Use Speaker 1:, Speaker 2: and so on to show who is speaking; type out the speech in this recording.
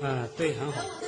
Speaker 1: 嗯对很好。